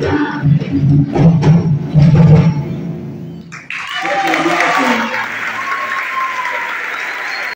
Música